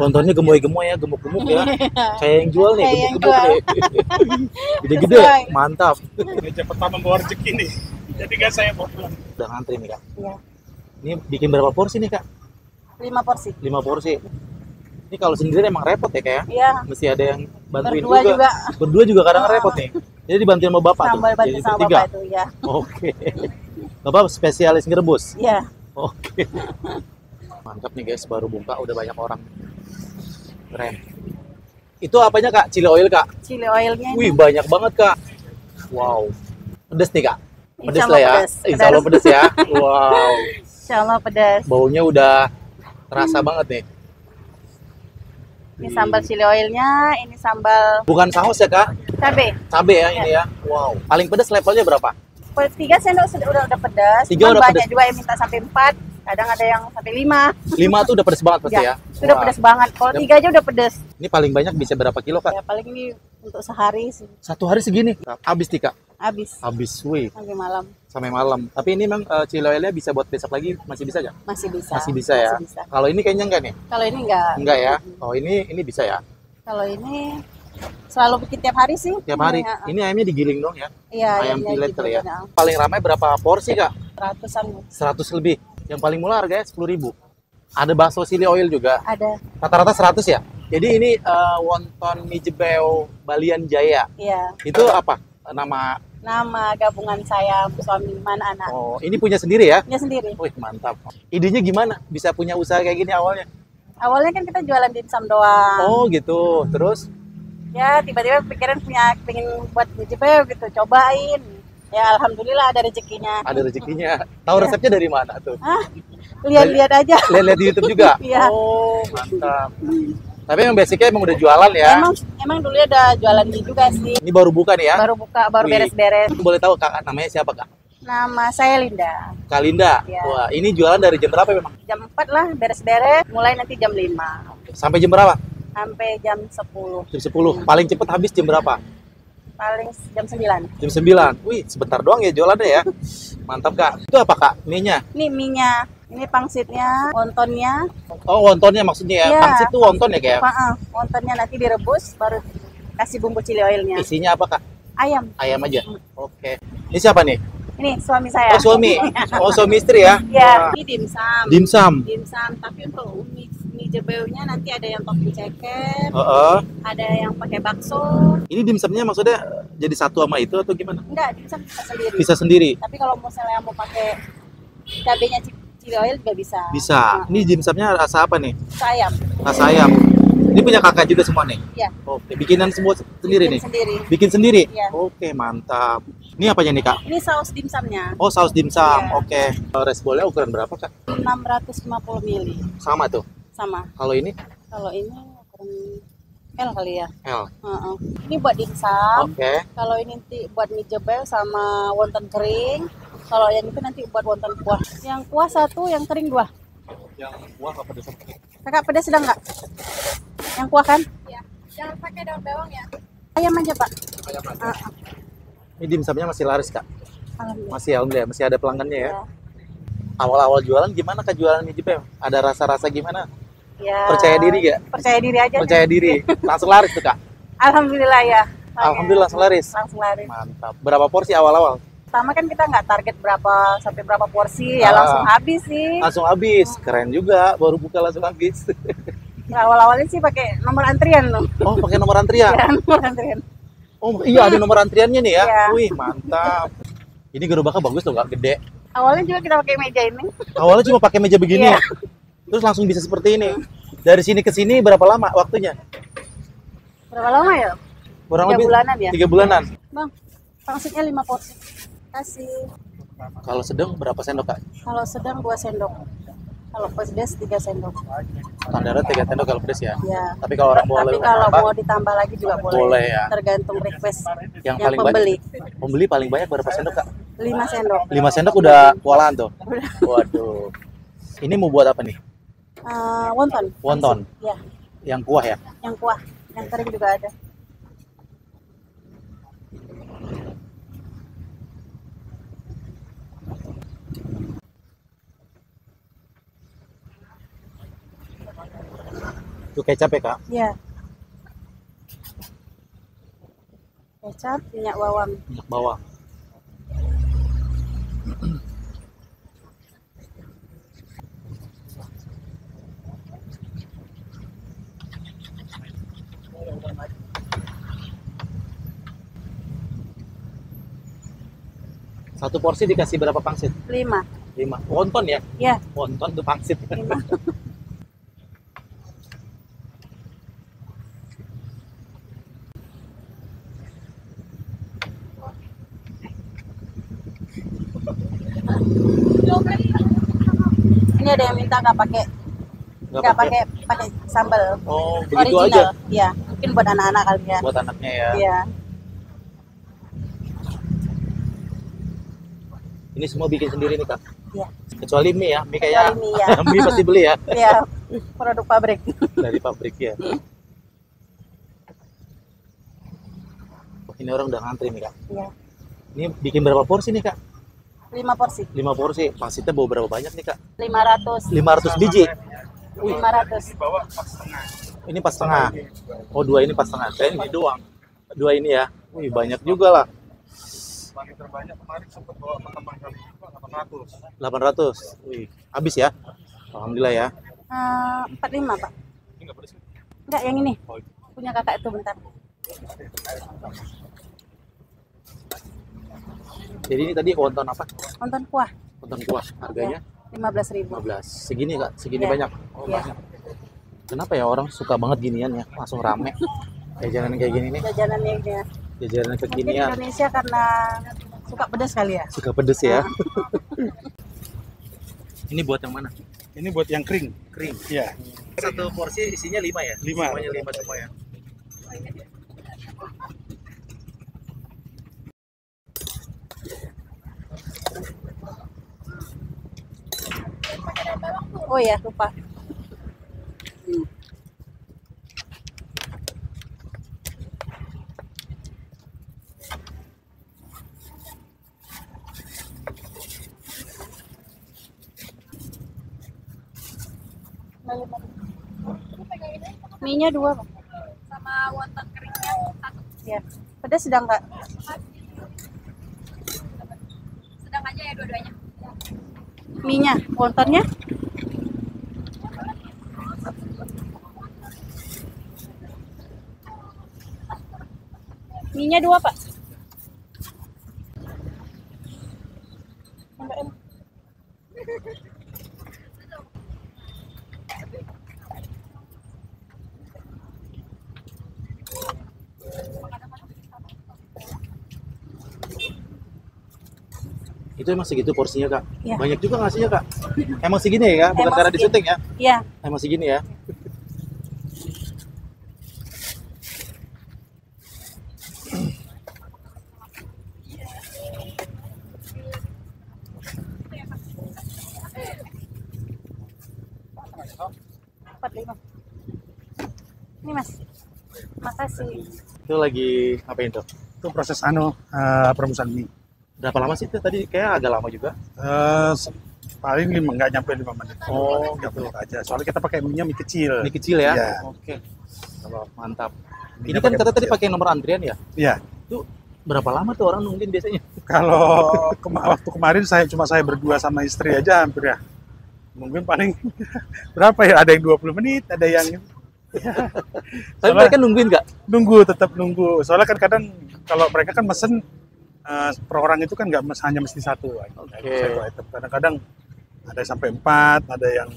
Wontonnya gemoy-gemoy ya, gemuk-gemuk ya. Kayak yang jual nih, gemuk-gemuk nih. Gede-gede, mantap. meja pertama bawa rezeki nih jadi kan saya bawa pulang Udah ngantri nih kak. Iya. Ini bikin berapa porsi nih kak? Lima porsi. 5 porsi. Ini kalau sendiri emang repot ya kayak. Iya. Mesti ada yang bantuin Berdua juga. Berdua juga kadang Oh. repot nih. Jadi dibantuin sama bapak Sambal tuh. bantu Jadi sama bertiga. bapak itu ya. Oke. Bapak spesialis ngerebus. Iya. Oke. Mantap nih guys, baru buka udah banyak orang. Keren. Itu apanya kak? Chili oil kak? Chili oilnya Wih ini. banyak banget kak. Wow. Pedes nih kak? Pedes Insya lah ya. pedes. Insya Allah pedes ya. Wow. Insya Allah pedas. Baunya udah terasa banget nih. Ini sambal chili oilnya, ini sambal Bukan saus ya kak? cabe. Cabe ya ini ya. Wow. Paling pedes levelnya berapa? Tiga sendok sudah udah, udah pedas. Tiga udah banyak pedas. juga yang minta sampai empat. Kadang ada yang sampai lima. Lima tuh udah pedes banget pasti ya. Ya, sudah Wah. pedas banget. Kalau tiga aja udah pedas. Ini paling banyak bisa berapa kilo kak? Ya paling ini untuk sehari sih. Satu hari segini. Habis nih kak. Habis Habis. Wih. sampai malam. Sampai malam. Tapi ini memang uh, chili oilnya bisa buat besok lagi masih bisa nggak? Masih bisa. Masih bisa ya. Masih bisa. Kalau ini kayaknya enggak nih? Kalau ini enggak. Enggak ya. Oh ini ini bisa ya. Kalau ini selalu bikin tiap hari sih. Tiap hari. Ya, Ini ayamnya digiling dong ya. Iya, Ayam iya, pilet gitu, kali ya. Paling ramai berapa porsi kak? Ratusan 100 lebih. Yang paling murah harganya 10.000 ribu. Ada bakso chili oil juga. ada. Rata-rata 100 ya. Jadi ini eh, wonton mie jebeo Balian Jaya. Iya. Itu apa? Nama Nama gabungan saya suami mana anak. Oh, ini punya sendiri ya? Dia sendiri. Wih, mantap. Idenya gimana? Bisa punya usaha kayak gini awalnya? Awalnya kan kita jualan dimsum doang. Oh, gitu. Terus Ya tiba-tiba pikiran punya pengen buat jebel gitu, cobain. Ya alhamdulillah ada rezekinya. ada rezekinya. Tahu Iya. resepnya dari mana tuh? Ah, lihat-lihat aja. Lihat-lihat di YouTube juga? Iya. Oh, mantap. Tapi emang basicnya emang udah jualan ya? Emang emang dulu ada jualan mie juga sih. Ini baru buka nih ya? Baru buka, baru beres-beres. Boleh tahu kakak namanya siapa kak? Nama saya Linda. Kalinda. Iya. Wah, ini jualan dari jam berapa memang? Jam 4 lah beres-beres, mulai nanti jam 5 Sampai jam berapa? sampai jam 10. Jam 10. Paling cepet habis jam berapa? Paling jam 9. Jam 9. Wih, sebentar doang ya jualannya ya. Mantap kak. Itu apa kak? Mie-nya? Ini mie-nya, ini pangsitnya, wontonnya. Oh, wontonnya maksudnya ya? Iya. Pangsit tuh wonton ya kayak? Heeh, wontonnya nanti direbus baru kasih bumbu chili oilnya. Isinya apa kak? Ayam. Ayam aja? Oke. Ini siapa nih? Ini suami saya. Oh suami. Oh suami istri ya? Ya, ini dimsum. Dimsum. dimsum tapi untuk mie, mie jebelnya nanti ada yang topping ceker Heeh. ada yang pakai bakso Ini dimsumnya maksudnya jadi satu sama itu atau gimana? enggak dimsum bisa sendiri Bisa sendiri? tapi kalau misalnya mau pakai cabenya ci- chili oil juga bisa Bisa. Nah, Ini dimsumnya rasa apa nih? sayap Rasa ayam. Ini punya kakak juga semua nih? ya Oke. Bikinan semua sendiri bikin nih? sendiri Bikin sendiri? Iya. Oke, mantap. Ini apanya nih kak? ini saus dimsumnya Oh saus dimsum. Iya. Oke. Resbolnya ukuran berapa kak? 650 mili Sama tuh. sama Kalau ini kalau ini ukuran L kali ya L. Heeh. ini buat dimsum Oke. kalau ini nanti buat mie jebel sama wonton kering kalau yang itu nanti buat wonton kuah yang kuah satu yang kering dua Yang kuah apa pedas? Kakak pedas sedang nggak? Yang kuah kan? Ya, jangan pakai daun bawang ya. Ayam aja pak. Ayam aja. Ah, Ini dimsumnya masih laris kak? Alhamdulillah. Masih alhamdulillah, masih ada pelanggannya ya. Ya. Awal-awal jualan gimana kak jualannya Jepang? Ada rasa-rasa gimana? Ya. Percaya diri gak? Percaya diri aja. Percaya diri. Langsung laris tuh kak? Alhamdulillah ya. Alhamdulillah langsung laris. Langsung laris. Mantap. Berapa porsi awal-awal? Pertama kan kita nggak target berapa sampai berapa porsi ya Ah. langsung habis sih. Langsung habis. Keren juga. Baru buka langsung habis. Nah, awal-awalnya sih pakai nomor antrian loh. Oh pakai nomor antrian? Ya, nomor antrian. Oh iya ada nomor antriannya nih ya? Iya. Wih mantap. Ini gerobaknya bagus loh nggak gede. Awalnya juga kita pakai meja ini. Awalnya cuma pakai meja begini. Iya. Terus langsung bisa seperti ini. Dari sini ke sini berapa lama waktunya? Berapa lama ya? Kurang Tiga lebih bulanan ya? Tiga bulanan. Bang, pangsitnya lima porsi. Kasih. Kalau sedang berapa sendok kak? Kalau sedang dua sendok. Kalau pedas tiga sendok. Standarnya tiga sendok kalau pedas ya. Ya. Tapi kalau orang mau Tapi kalau mau ditambah lagi juga boleh. Boleh ya. Tergantung request yang, yang, paling pembeli. banyak pembeli paling banyak berapa sendok kak? 5 sendok. Lima sendok udah kewalahan tuh. Waduh. Ini mau buat apa nih? Eh, wonton. Wonton. Ya, Yang kuah ya? yang kuah, yang kering juga ada. Itu kecap ya kak? Ya. Kecap, minyak bawang. Minyak bawang. Satu porsi dikasih berapa pangsit? Lima. Lima. Wonton ya? Ya, Wonton tuh pangsit. lima. Ini ada yang minta nggak pakai nggak pakai pakai sambal Oh, begitu original. aja Ya, mungkin buat anak-anak kali ya. buat anaknya ya. Iya. Ini semua bikin sendiri nih kak. Iya. Kecuali mie ya, mie kayak mie, ya. mie pasti beli ya Iya, produk pabrik. dari pabrik ya. Ini orang udah ngantri nih kak. Iya. Ini bikin berapa porsi nih kak? Lima porsi. 5 porsi. Pangsitnya bawa berapa banyak nih kak? 500. 500 biji. 500. Bawa pas setengah. Ini pas setengah. Oh dua ini pas setengah. Saya ini doang. Dua ini ya. Wih banyak juga lah. Paling terbanyak kemarin sempat bawa teman kali juga 800. 800. Wih habis ya. Alhamdulillah ya. Eh, 45, Pak. Ini nggak pedes. Enggak, yang ini. Oh. Punya kakak itu bentar. Jadi ini tadi wonton apa? Nonton kuah. Wonton kuah. Harganya 15.000. 15. Segini kak. Segini Iya. banyak. Oh Iya. banyak. Kenapa ya orang suka banget ginian ya? Langsung rame. Jajanan kayak gini nih. Jajanannya ini ya. Jajanan Mungkin kekinian. Indonesia karena suka pedas kali ya. Suka pedes ya. ini buat yang mana? Ini buat yang kering. Kering. Iya. Satu porsi isinya lima ya? Lima. Semuanya lima semua ya. Oh ya, lupa. Mie-nya dua, sama wonton keringnya satu Ya. Pedas sedang nggak? sedang aja ya dua-duanya Mie-nya, wontonnya? Mie-nya dua, Pak. Itu emang segitu porsinya kak. Iya. Banyak juga ngasihnya kak. Emang segini ya kak? Bukan Emang karena segini. disunting ya? Iya, Emang segini ya? Empat lima. Ini Mas. Makasih. Itu lagi ngapain tuh? Itu proses anu eh, perebusan mie. Berapa lama sih itu? Tadi kayak agak lama juga. Eh, se- paling lima nggak nyampe lima menit. Oh, Nggak perlu aja. Soalnya kita pakai minyak mie kecil. Ini kecil ya? Iya. Oke. Kalau mantap. Ini kan kata tadi pakai nomor antrian ya? Iya. Itu berapa lama tuh orang nungguin biasanya? Kalau kema- waktu kemarin saya cuma saya berdua sama istri aja hampir ya. Mungkin paling berapa ya? Ada yang 20 menit, ada yang Tapi Soalnya- mereka nungguin nggak? nunggu tetap nunggu. Soalnya kan kadang kalau mereka kan mesen eh, per orang itu kan nggak mes- hanya mesti satu. Oke. Satu item. Kadang-kadang ada sampai empat, ada yang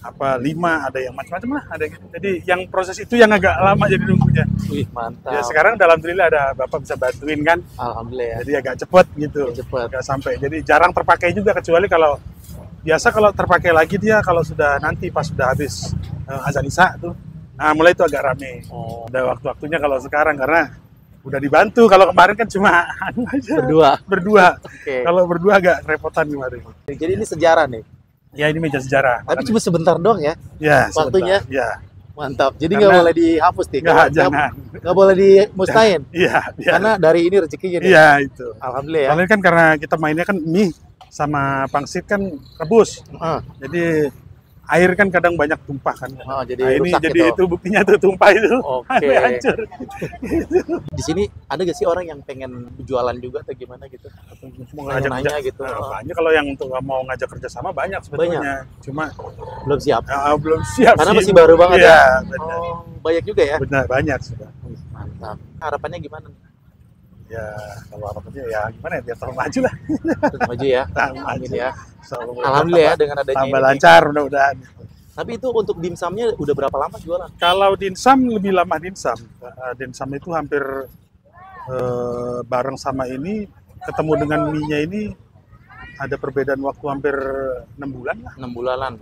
apa lima, ada yang macam-macam lah. Ada yang gitu. Jadi yang proses itu yang agak lama jadi nunggunya. Wih, mantap. Ya sekarang alhamdulillah ada bapak bisa bantuin kan, Alhamdulillah ya. jadi agak cepet gitu. Cepet. nggak sampai jadi jarang terpakai juga kecuali kalau biasa kalau terpakai lagi dia kalau sudah nanti pas sudah habis eh, azan isya tuh nah mulai itu agak rame Oh, ada waktu-waktunya kalau sekarang karena udah dibantu kalau kemarin kan cuma anu aja berdua. berdua Oke. kalau berdua agak repotan kemarin Jadi ini sejarah nih. ya ini meja sejarah Tapi cuma sebentar doang ya. ya waktunya. sebentar. ya Mantap. Jadi nggak boleh dihapus nih. nggak jangan Nggak boleh dimusnahin. iya iya Karena dari ini rezekinya iya itu Alhamdulillah ya. soalnya kan karena kita mainnya kan mie sama pangsit kan rebus Ah, jadi air kan kadang banyak tumpah kan. Oh, jadi nah, ini jadi gitu. itu buktinya tuh tumpah itu. Oke. Sampai hancur. Di sini ada gak sih orang yang pengen jualan juga atau gimana gitu? Mau ngajak gitu. Nah, banyak kalau yang untuk mau ngajak kerjasama banyak sebetulnya. Cuma Belum siap. ah, belum siap Karena sih. masih baru banget ya. benar. Oh, banyak juga ya. Benar banyak sudah. Mantap. Harapannya gimana? Ya kalau harapannya ya gimana ya biar terus maju lah. Terus maju ya. Tambah Amin ya. Alhamdulillah ya dengan adanya Tambah ini. lancar mudah-mudahan. Tapi itu untuk dimsumnya udah berapa lama jualan? Kalau dinsam lebih lama dinsam. Eh, Dinsam itu hampir eh, bareng sama ini ketemu dengan mie-nya ini ada perbedaan waktu hampir enam bulan lah. 6 bulanan.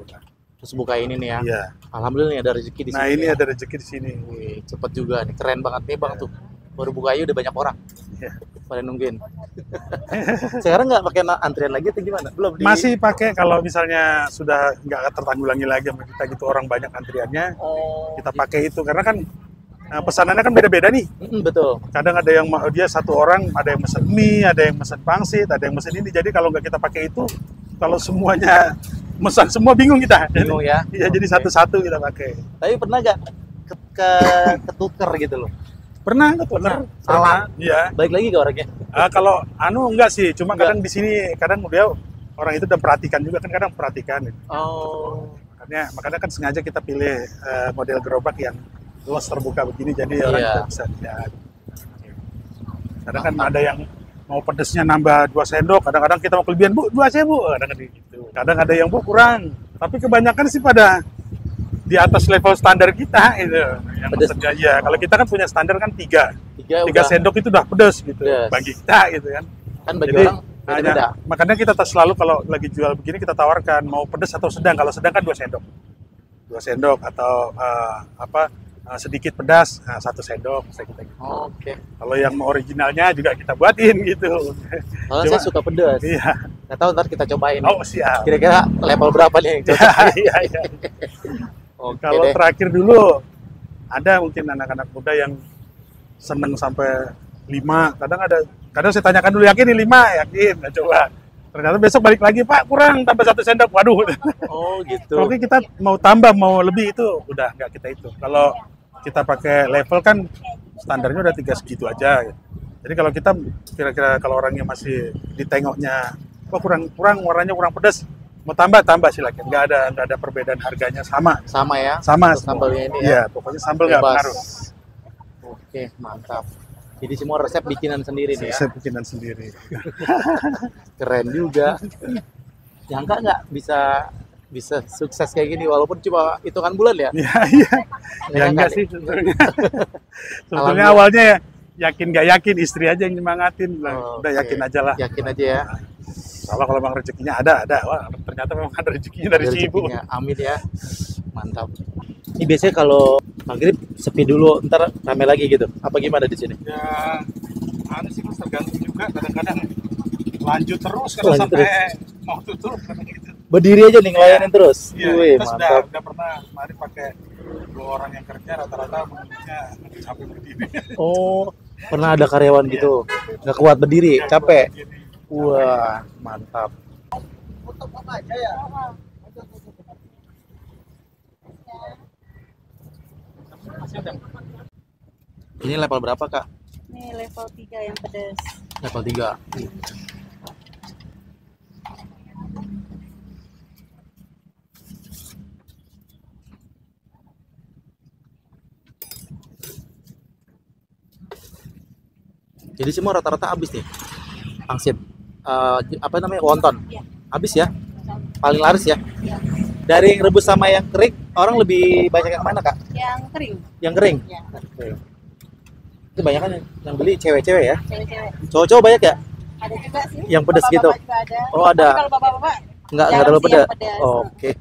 Terus buka ini nih ya. Iya. Alhamdulillah nih ada rezeki di sini. Nah ini ya. ada rezeki di sini. Wih, cepet juga nih. Keren banget nih Bang tuh. Baru buka aja udah banyak orang. Iya. Pada nungguin. Sekarang nggak pakai antrian lagi atau gimana? Belum di... Masih pakai kalau misalnya sudah nggak tertanggulangi lagi sama kita gitu orang banyak antriannya, Oh, kita pakai itu karena kan eh, pesanannya kan beda-beda nih. Mm, betul. Kadang ada yang dia satu orang, ada yang mesen mie, ada yang mesen pangsit, ada yang mesen ini. Jadi kalau nggak kita pakai itu, kalau semuanya mesan semua bingung kita. Bingung ya. Iya, jadi Oke. satu-satu kita pakai. Tapi pernah nggak ke, ke ketuker gitu loh? Pernah nggak Pernah. Salah. Iya. Baik lagi ke orangnya. Ah, kalau anu enggak sih, cuma Enggak. kadang di sini kadang dia orang itu udah perhatikan juga kan kadang perhatikan. Oh. Makanya makanya kan sengaja kita pilih eh, model gerobak yang luas terbuka begini jadi orang Iya. juga bisa lihat. Kadang kan ada yang mau pedesnya nambah dua sendok, kadang-kadang kita mau kelebihan bu dua aja bu, kadang kadang gitu. Kadang ada yang bu kurang, tapi kebanyakan sih pada di atas level standar kita itu yang Pedes. ya kalau kita kan punya standar kan tiga Tiga, tiga udah. sendok itu udah pedes gitu Pedes. bagi kita gitu kan Kan bagi Jadi, orang hanya, beda-beda. makanya kita selalu kalau lagi jual begini kita tawarkan mau pedas atau sedang. Kalau sedang kan dua sendok, dua sendok atau eh, apa eh, sedikit pedas nah, satu sendok. Saya kita gitu. Oke. Kalau yang originalnya juga kita buatin gitu. Kalau Cuma- saya suka pedas. Iya. Nggak tahu ntar kita cobain. Oh siap. Kira-kira level berapa nih yang cocok? Iya, iya. Oke Kalau deh. terakhir dulu ada mungkin anak-anak muda yang seneng sampai lima. Kadang ada, kadang saya tanyakan dulu yakin nih lima, yakin. Nah, coba. Ternyata besok balik lagi Pak kurang tambah satu sendok. Waduh. Oh gitu. Oke kita mau tambah mau lebih itu udah nggak kita itu. Kalau kita pakai level kan standarnya udah tiga segitu aja. gitu. Jadi kalau kita kira-kira kalau orangnya masih ditengoknya, wah kurang kurang warnanya kurang pedas, mau tambah tambah silakan. Nggak ada nggak ada perbedaan harganya sama Sama ya. sama. Sambalnya ini ya. Iya pokoknya sambal nggak pengaruh. Oke, mantap. Jadi semua resep bikinan sendiri nih ya. Bikinan sendiri. Keren juga. Nyangka nggak bisa bisa sukses kayak gini walaupun cuma hitungan bulan ya. Iya iya. Nggak Ya enggak sih sebetulnya. sebetulnya awalnya ya yakin nggak yakin istri aja yang nyemangatin. Oh, Udah oke. yakin aja lah. Yakin aja ya. Kalau kalau memang rezekinya ada, ada. Wah, ternyata memang ada rezekinya dari Ada si ibu. Amin ya. Mantap. Ini biasanya kalau maghrib sepi dulu, ntar rame lagi gitu. Apa gimana di sini? Ya, anu sih mas tergantung juga. Kadang-kadang lanjut terus kalau Lanjut sampai mau tutup. gitu. Berdiri aja nih ngelayanin terus. Iya, Wih, kita sudah, mantap. udah pernah kemarin pakai dua orang yang kerja rata-rata menurutnya sampai berdiri. Oh, pernah ada karyawan gitu. Nggak kuat berdiri, capek. Begini. Wah, mantap. Ini level berapa, Kak? Ini level 3 yang pedas. Level 3. Jadi semua rata-rata habis nih. Pangsit. Eh, apa namanya? Wonton. Iya. Habis ya? Paling laris ya? Dari yang rebus sama yang kering, orang lebih banyak yang mana, Kak? Yang kering. Yang kering? Ya, Oke. Itu banyak kan yang- beli cewek-cewek ya? cewek-cewek. Cowok-cowok banyak ya? Ada juga sih. Yang pedas gitu? ada. Oh, ada. Tapi kalau bapak-bapak Enggak, enggak Jarang terlalu pedas. Oke.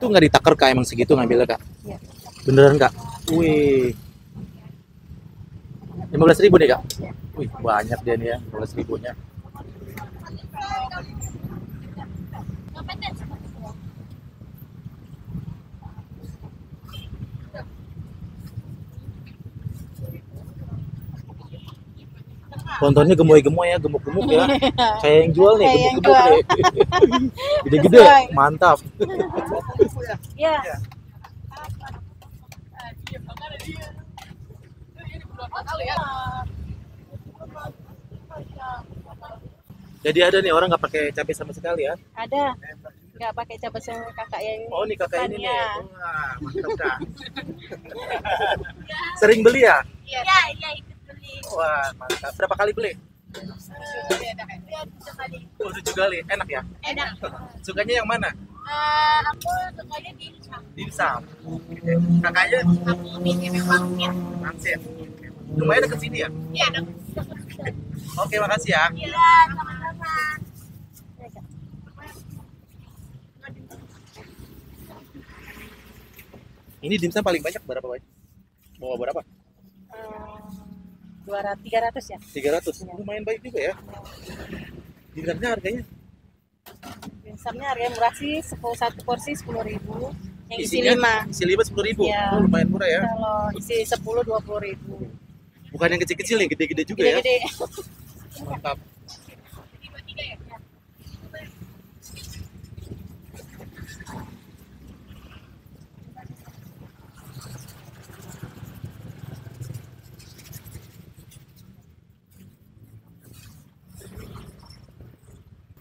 Itu nggak ditaker kak emang segitu ngambilnya kak? ya. Beneran kak? Wih. 15 ribu nih kak? Wih banyak dia nih ya 15 ribunya. Kontonnya gemoy-gemoy ya, gemuk-gemuk ya. Kayak yang jual nih, gemuk-gemuk deh. Gede-gede, mantap. Mantap. Iya. Jadi ada nih orang nggak pakai cabai sama sekali ya. Ada. Nggak pakai cabai sama kakak yang Oh, nih kakak ini nih. Iya. Wah, mantap. Sering beli ya? Iya, iya ikut beli. Wah, mantap. Berapa kali beli? Iya, tujuh kali. Oh, tujuh kali. Enak ya? Enak. Sukanya yang mana? Eh, aku sukanya Dimsum. Kakaknya aku bikin memang ya. Lumayan deket sini ya? Iya, dong. Oke, makasih ya. Iya, sama-sama. Ini dimsum paling banyak berapa banyak? Bawa berapa? dua ratus tiga ratus ya 300. Lumayan baik juga ya. Dinnernya harganya Dimsumnya harganya murah sih sepuluh satu porsi sepuluh ribu yang isi lima isi lima sepuluh ribu. Iya. Oh, lumayan murah ya. kalau isi sepuluh dua puluh ribu Bukan yang kecil-kecil, yang gede-gede juga ya. gede-gede Mantap.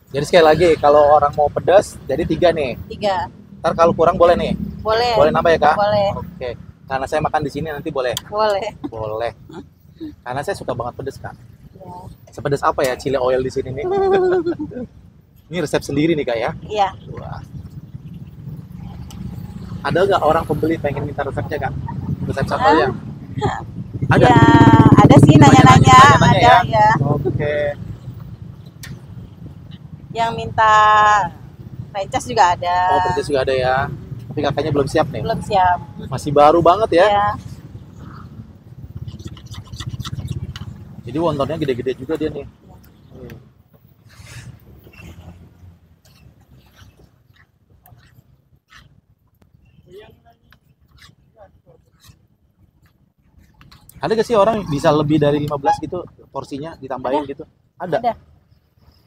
Jadi sekali lagi, kalau orang mau pedas, jadi tiga nih. tiga Ntar kalau kurang boleh nih. boleh Boleh nambah ya kak? boleh Oke. Karena saya makan di sini nanti boleh. boleh Boleh. Karena saya suka banget pedas kak. ya. Sepedas apa ya chili oil di sini nih? Ini resep sendiri nih kak ya. iya Wah. Ada nggak orang pembeli pengen minta resepnya kak? Resep sambalnya? Ada. ya ada sih nanya-nanya Nanya-nanya ada ya Oke. Yang minta franchise juga ada Oh kerja juga ada ya. Tapi kakaknya belum siap nih. belum siap Masih baru banget ya. ya Jadi wontonnya gede-gede juga dia nih. Hmm. Ada gak sih orang bisa lebih dari 15 gitu porsinya ditambahin gitu? Ada. ada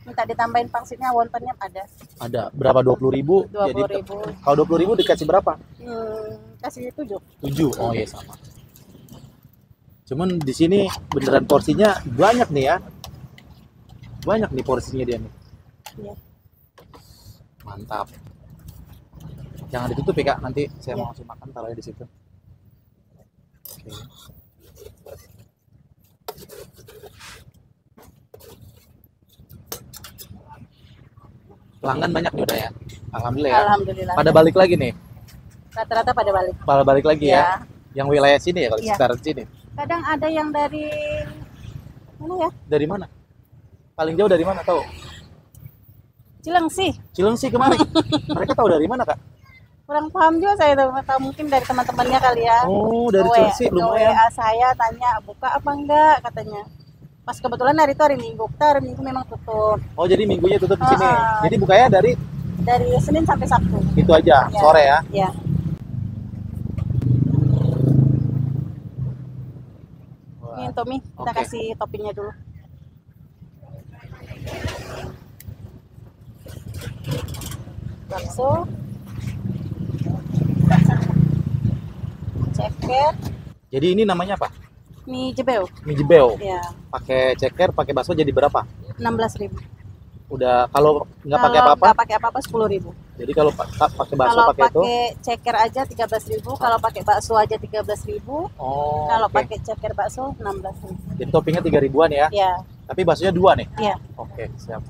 minta ditambahin pangsitnya wontonnya ada Ada. Berapa 20 ribu? dua puluh ribu Kalau 20 ribu dikasih berapa? hmm, kasih tujuh 7. Oh iya sama. Cuman di sini beneran porsinya banyak nih ya. Banyak nih porsinya dia nih. Iya. Mantap. Jangan ditutup ya kak, nanti saya Iya. mau langsung makan taruhnya di situ. Oke. Pelanggan banyak nih udah ya. Alhamdulillah ya. alhamdulillah Pada balik lagi nih. rata-rata pada balik Pada balik lagi ya. ya Yang wilayah sini ya kalau Iya. sekitaran sini. kadang ada yang dari mana ya Dari mana? Paling jauh dari mana tahu? Cilengsi Cilengsi kemarin. Mereka tahu dari mana kak? kurang paham juga saya atau mungkin dari teman-temannya kali ya Oh dari Cilengsi lumayan. WA saya tanya buka apa enggak katanya pas kebetulan hari itu hari minggu kita hari minggu memang tutup Oh jadi minggunya tutup di sini. Ah. Jadi bukanya dari dari Senin sampai Sabtu itu aja Ya. sore ya. ya ini Tommy kita Oke. kasih toppingnya dulu bakso ceker Jadi ini namanya apa? Mie jebel Mie jebeo. ya Pakai ceker, pakai bakso jadi berapa? 16.000 Udah kalau nggak pakai Kalau apa-apa. nggak pakai apa-apa 10.000 Jadi kalau pa- pa- pakai bakso kalau pakai itu. pakai ceker aja 13.000 kalau pakai bakso aja 13.000 Oh. kalau oke. pakai ceker bakso 16.000 Jadi toppingnya tiga ribuan ya. ya Tapi baksonya dua nih. ya Oke siap.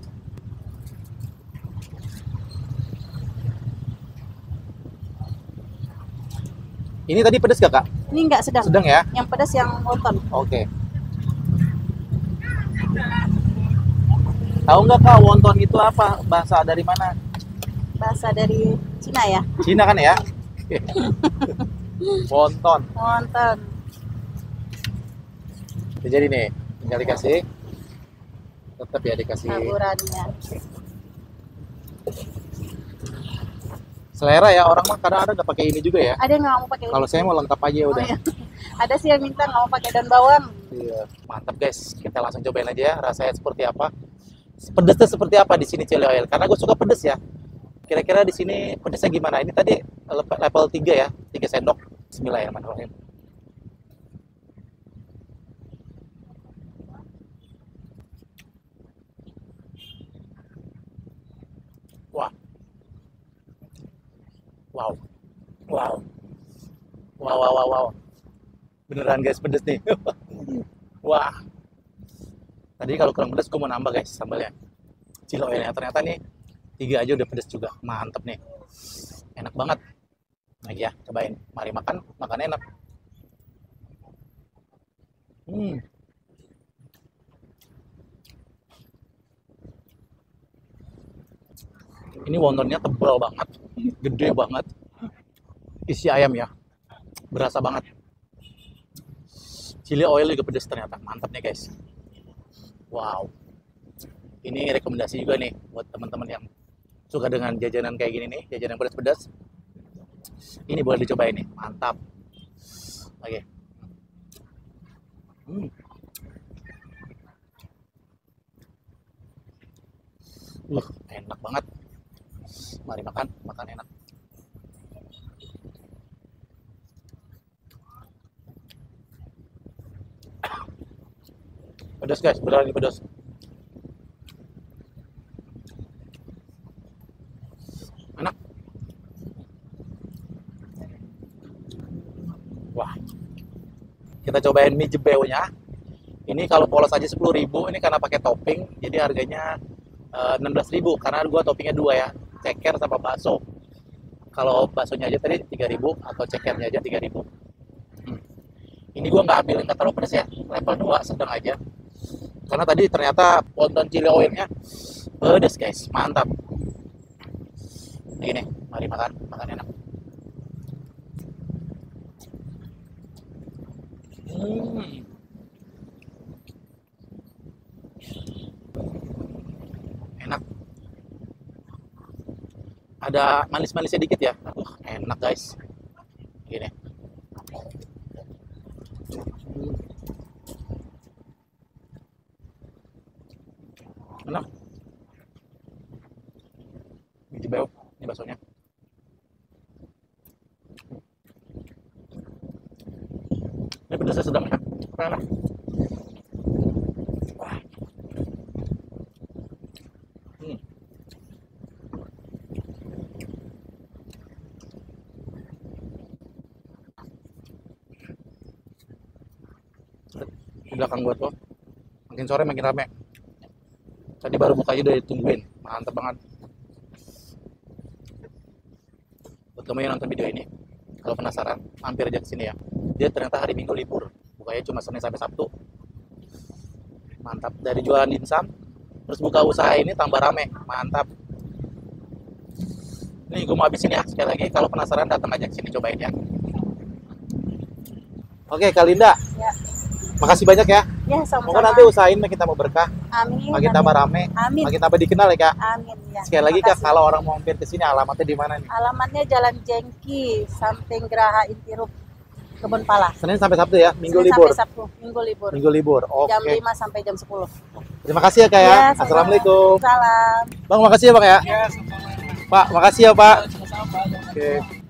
Ini tadi pedes gak kak? ini enggak sedang Sedang ya? yang pedas yang wonton Oke. Tahu nggak kak wonton itu apa? Bahasa dari mana? bahasa dari Cina ya Cina kan ya? wonton. wonton Jadi nih, tinggal dikasih. Tetap ya dikasih. taburannya Selera ya orang mah kadang ada nggak pakai ini juga ya. ada nggak mau pakai Kalau saya mau lengkap aja Oh, udah. iya. Ada sih yang minta nggak mau pakai daun bawang. Iya, mantap guys. Kita langsung cobain aja ya rasanya seperti apa. Pedesnya seperti apa di sini chili oil? Karena gue suka pedes ya. Kira-kira di sini pedesnya gimana? Ini tadi level level 3 ya, 3 sendok. Bismillahirrahmanirrahim. Wah. Wow. Wow. Wow, wow, wow, wow. Beneran guys, pedes nih. Wah. Tadi kalau kurang pedes, gue mau nambah guys sambalnya. Cilo ya, ternyata nih tiga aja udah pedes juga. Mantep nih. Enak banget. Lagi ya, cobain. Mari makan, makan enak. Hmm. Ini wontonnya tebal banget, gede banget. Isi ayam ya, berasa banget. Chili oil juga pedas ternyata, mantap nih guys. Wow, ini rekomendasi juga nih buat teman-teman yang suka dengan jajanan kayak gini nih, jajanan pedas-pedas. Ini boleh dicobain nih, mantap. Oke. Hmm. Wah, enak banget. Mari makan, makan enak. Pedas guys, beneran ini pedas. Enak. Wah. Kita cobain mie jebeunya. Ini kalau polos aja 10.000, ini karena pakai topping, jadi harganya eh, 16.000 karena gua toppingnya dua ya, ceker sama bakso. Kalau baksonya aja tadi 3.000 atau cekernya aja 3.000. Hmm. Ini gua nggak ambil nggak terlalu pedas ya, level 2 sedang aja. Karena tadi ternyata wonton chili oilnya pedas guys, mantap. Ini mari makan, makan enak. Hmm. Enak. Ada manis-manisnya dikit ya. Aduh, enak guys. Gini. Enak. Ini jebel, ini baksonya. Ini pedasnya sedang ya. Enak. Wah. Hmm. Di belakang gua tuh makin sore makin rame. Tadi baru buka aja udah ditungguin. Mantap banget. Buat kamu yang nonton video ini, kalau penasaran, mampir aja ke sini ya. Dia ternyata hari Minggu libur. Bukanya cuma Senin sampai Sabtu. Mantap. Dari jualan dimsum, terus buka usaha ini tambah rame. Mantap. Nih, gue mau habisin ya. Sekali lagi, kalau penasaran datang aja ke sini cobain ya. Oke, Kalinda. Ya. Makasih banyak ya. Ya, Semoga sama-sama. nanti usahain makin tambah berkah, Amin. makin amin. tambah rame, Amin. makin tambah dikenal ya kak. Amin ya. Sekali lagi kak, kasih. kalau orang mau mampir ke sini alamatnya di mana nih? Alamatnya Jalan Jengki, samping Geraha Inti Rup, Kebun Pala. Senin sampai Sabtu ya, Minggu Senin libur. Sampai Sabtu, Minggu libur. Minggu libur. Oke. Jam 5 sampai jam 10. Terima kasih ya kak ya. Ya. Assalamualaikum. Salam. Bang, makasih ya bang ya. Pak, makasih ya pak. Oke.